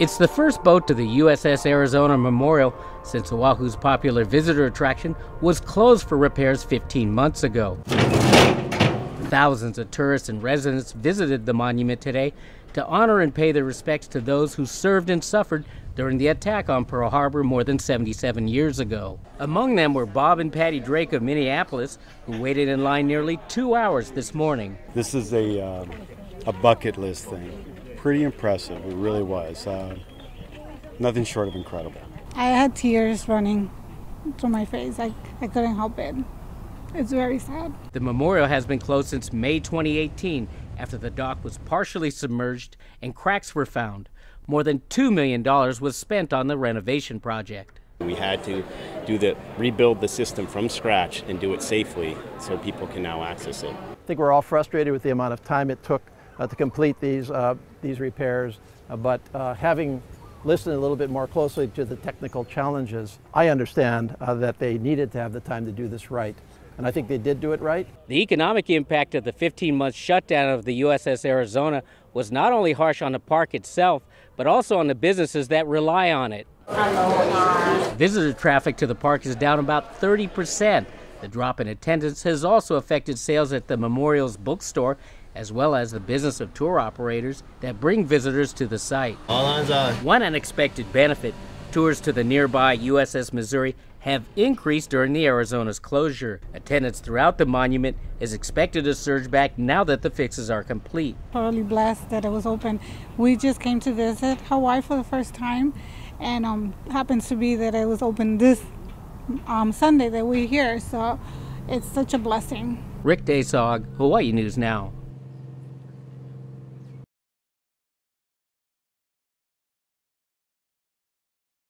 It's the first boat to the USS Arizona Memorial since Oahu's popular visitor attraction was closed for repairs 15 months ago. Thousands of tourists and residents visited the monument today to honor and pay their respects to those who served and suffered during the attack on Pearl Harbor more than 77 years ago. Among them were Bob and Patty Drake of Minneapolis, who waited in line nearly two hours this morning. This is a, uh, a bucket list thing pretty impressive. It really was. Uh, nothing short of incredible. I had tears running to my face. I, I couldn't help it. It's very sad. The memorial has been closed since May 2018 after the dock was partially submerged and cracks were found. More than $2 million was spent on the renovation project. We had to do the rebuild the system from scratch and do it safely so people can now access it. I think we're all frustrated with the amount of time it took uh, to complete these, uh, these repairs. Uh, but having listened a little bit more closely to the technical challenges, I understand that they needed to have the time to do this right. And I think they did do it right. The economic impact of the 15 month shutdown of the USS Arizona was not only harsh on the park itself, but also on the businesses that rely on it. Visitor traffic to the park is down about 30 percent. The drop in attendance has also affected sales at the Memorial's bookstore as well as the business of tour operators that bring visitors to the site. All hands on. One unexpected benefit tours to the nearby USS Missouri have increased during the Arizona's closure. Attendance throughout the monument is expected to surge back now that the fixes are complete. Totally blessed that it was open. We just came to visit Hawaii for the first time, and um, happens to be that it was open this um, Sunday that we're here, so it's such a blessing. Rick Daysog, Hawaii News Now.